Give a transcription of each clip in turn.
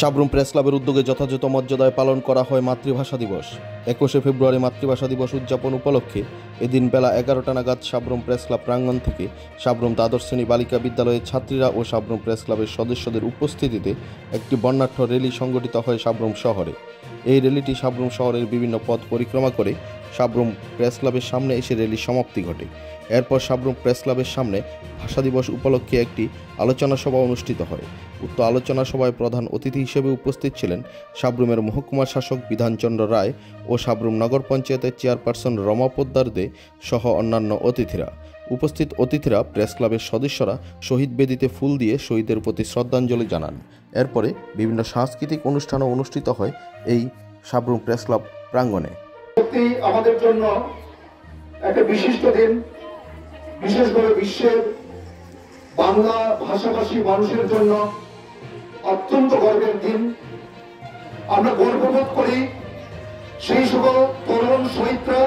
Sabroom press ক্লাবের উদ্যোগে যথাযথ মর্যাদায় পালন করা হয় মাতৃভাষা দিবস। একুশে ফেব্রুয়ারি মাতৃভাষা দিবস উদযাপন উপলক্ষে এদিন বেলা এগারোটা নাগাদ সাবরুম প্রেস ক্লাব প্রাঙ্গণ থেকে সাবরুম দ্বাদশ শ্রেণি বালিকা বিদ্যালয়ের ছাত্রীরা ও সাবরুম প্রেস ক্লাবের সদস্যদের উপস্থিতিতে একটি বর্ণাঢ্য র্যালি সংগঠিত হয় সাবরুম শহরে। এই র্যালিটি সাবরুম শহরের বিভিন্ন পথ পরিক্রমা করে সাবরুম প্রেস ক্লাবের সামনে এসে র্যালির সমাপ্তি ঘটে। এরপর সাবরুম প্রেস ক্লাবের সামনে ভাষা দিবস উপলক্ষে একটি আলোচনা সভা অনুষ্ঠিত হয়। উক্ত আলোচনা সভায় প্রধান অতিথি হিসেবে উপস্থিত ছিলেন সাবরুমের মহকুমা শাসক বিধানচন্দ্র রায় ও সাবরুম নগর পঞ্চায়েতের চেয়ারপারসন রমা পোদ্দার দে সহ অন্যান্য অতিথিরা। উপস্থিত অতিথিরা প্রেস ক্লাবের সদস্যরা শহীদ বেদিতে ফুল দিয়ে শহীদের প্রতি শ্রদ্ধাঞ্জলি জানান। এরপরে বিভিন্ন সাংস্কৃতিক অনুষ্ঠানও অনুষ্ঠিত হয় এই সাবরুম প্রেস ক্লাব প্রাঙ্গণে। সত্যি আমাদের জন্য একটা বিশিষ্ট দিন। বিশেষ করে বিশ্বের বাংলা ভাষাভাষী মানুষের জন্য অত্যন্ত গর্বের দিন। আমরা গর্ববোধ করি সেই সকল তরুণ শহীদরা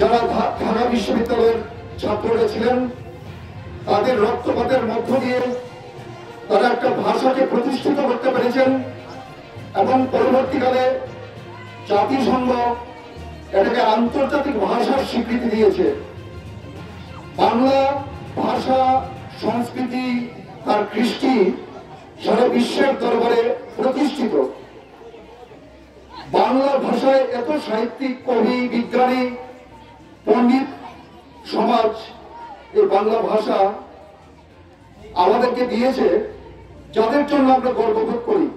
যারা ঢাকা বিশ্ববিদ্যালয়ের ছাত্ররা ছিলেন, তাদের রক্তপাতের মধ্য দিয়ে তারা একটা ভাষাকে প্রতিষ্ঠিত করতে পেরেছেন এবং পরবর্তীকালে জাতিসংঘ এটাকে আন্তর্জাতিক ভাষার স্বীকৃতি দিয়েছে। বাংলা ভাষা, সংস্কৃতি, তার কৃষ্টি সারা বিশ্বের দরবারে প্রতিষ্ঠিত। বাংলা ভাষায় এত সাহিত্যিক, কবি, বিজ্ঞানী, পণ্ডিত সমাজ এই বাংলা ভাষা আমাদেরকে দিয়েছে, যাদের জন্য আমরা গর্ববোধ করি।